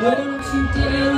我如今